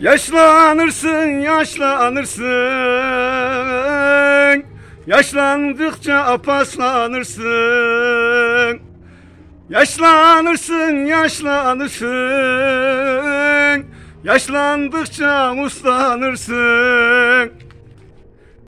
Yaşlanırsın, yaşlanırsın. Yaşlandıkça paslanırsın. Yaşlanırsın, yaşlanırsın. Yaşlandıkça uslanırsın.